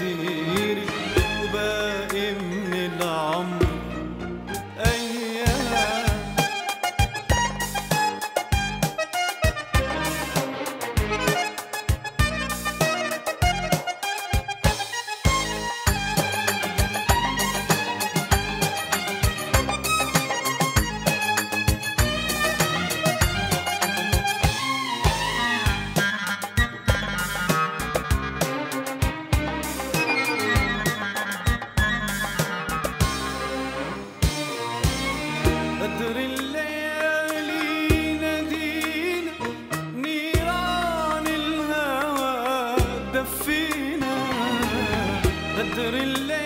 ты بدر الليالي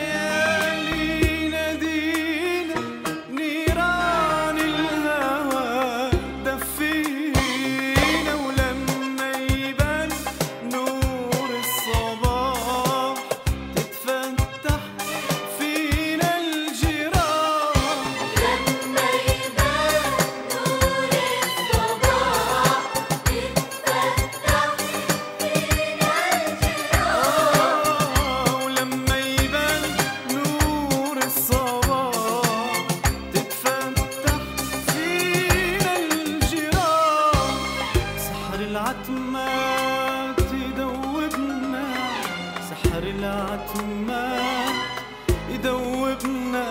سحر العتمات يدوبنا